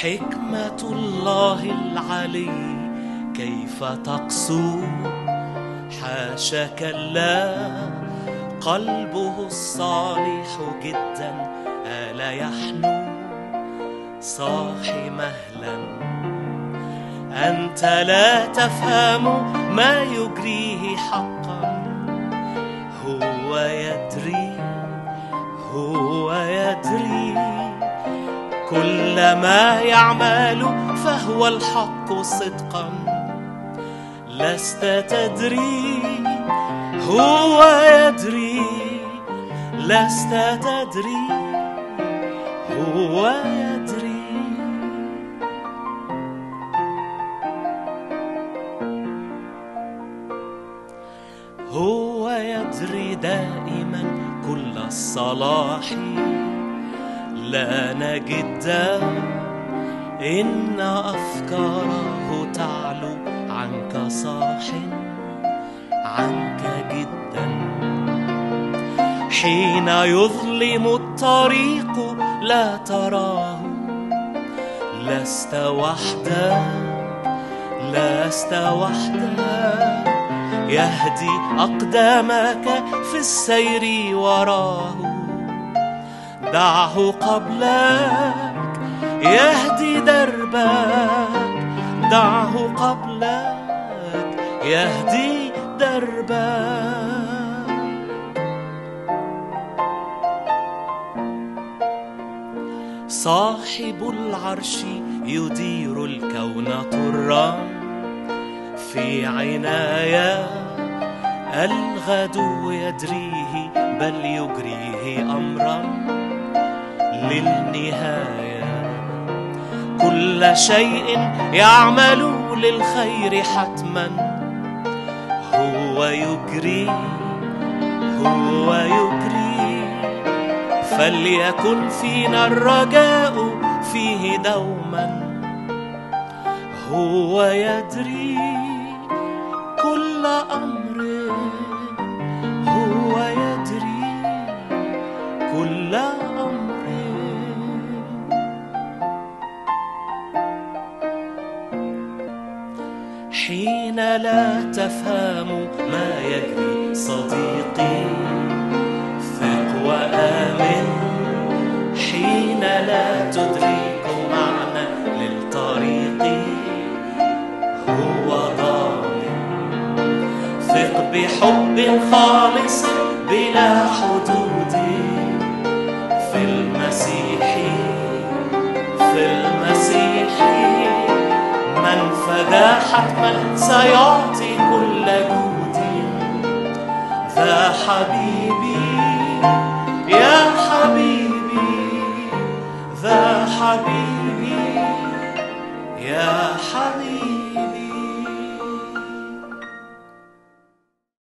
حكمة الله العلي كيف تقسو؟ حاشا كلا قلبه الصالح جدا ألا يحنو؟ صاحي مهلا أنت لا تفهم ما يجريه حقا. كل ما يعمل فهو الحق صدقا. لست تدري هو يدري لست تدري هو يدري. هو يدري دائما كل الصلاح. لا نجد إن أفكاره تعلو عنك صاح عنك جدا. حين يظلم الطريق لا تراه لست وحدك لست وحدك يهدي أقدامك في السير وراه. دعه قبلك يهدي دربك. دعه قبلك يهدي دربك. صاحب العرش يدير الكون طرا. في عناية الغد يدريه بل يجريه أمرا. للنهاية. كل شيء يعمل للخير حتما. هو يجري هو يجري. فليكن فينا الرجاء فيه دوما. هو يدري كل أمر. هو يدري حين لا تفهم ما يجري صديقي. ثق وآمن حين لا تدرك معنى للطريق. هو ضامن ثق بحب خالص بلا حدود. في المسيح فدى حتما سيعطي كل جود ذا حبيبي يا حبيبي ذا حبيبي.